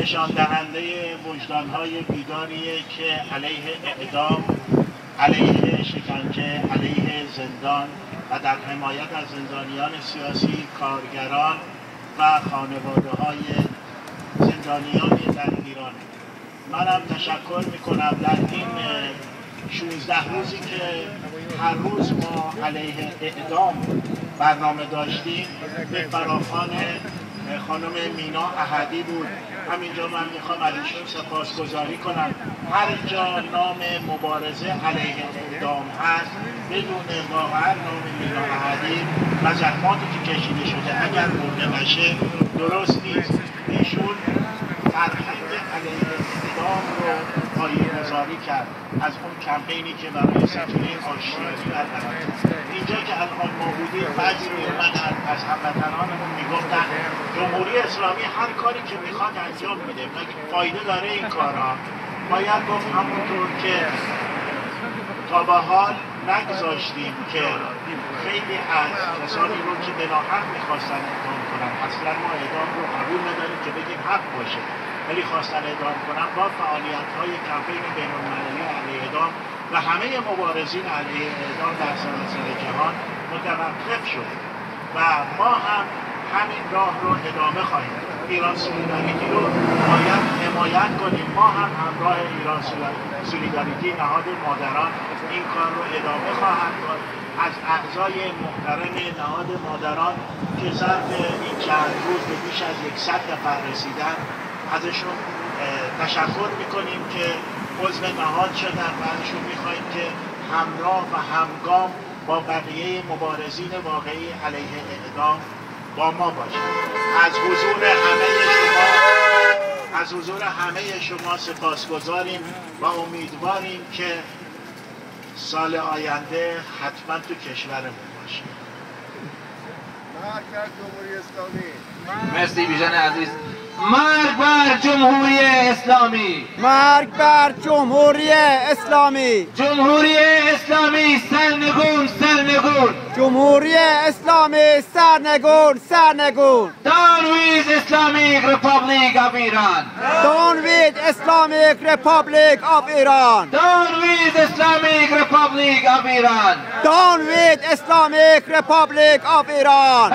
نشان دهنده وجدان های بیداریه که علیه اعدام علیه شکنجه علیه زندان و در حمایت از زندانیان سیاسی کارگران و خانواده های زندانیان در ایران. منم تشکر می‌کنم در این 16 روزی که هر روز ما علیه اعدام برنامه داشتیم. به فراخان خانم مینا احدی بود. همینجا من می‌خوام از ایشون سپاسگزاری کنم. هر جا نام مبارزه علیه اعدام هست بدون واقعا نام مینا احدی و زحماتی که کشیده شده اگر برده بشه درست نیست. ایشون فرهنگ علیه اعدام رو گذاری کرد. از اون کمپینی که برای سکینه آشتیانی برقرار اینجا که الان ما بودیم بعضی میومدن از هموطنانمون می‌گفتن جمهوری اسلامی هر کاری که می‌خواد انجام میده. مگه فایده داره این کارها باید گفت همونطور که تا به حال نگذاشتیم که خیلی از کسانی رو که بناحق می‌خواستن اعدام کنن اصلا ما اعدام رو قبول نداریم که بگیم حق باشه. ولی خواستن اعدام کنن با فعالیت های کمپین بین المللی علیه اعدام و همه مبارزین علیه اعدام در سراسر جهان متوقف شد. و ما هم راه رو ادامه خواهیم. ایران سولیداریتی رو باید حمایت کنیم. ما هم همراه ایران سولیداریتی نهاد مادران این کار رو ادامه خواهند داد. از اعضای محترم نهاد مادران که ظرف این چند روز به بیش از یکصد نفر رسیدن ازشون تشکر می‌کنیم که عضو نهاد شدن و ازشون می‌خواهیم که همراه و همگام با بقیه مبارزین واقعی علیه اعدام با ما باشید از حضور همه شما از حضور همه شما سپاسگزاریم و امیدواریم که سال آینده حتما تو کشورمون باشه. مرسی بیژن عزیز. مرگ بر جمهوری اسلامی. مرگ بر جمهوری اسلامی. جمهوری اسلامی سرنگون. جمهوری اسلامی سرنگون سرنگون Down with Islamic Republic of Iran Down with Islamic Republic of Iran Down with Islamic Republic of Iran Down with Islamic Republic of Iran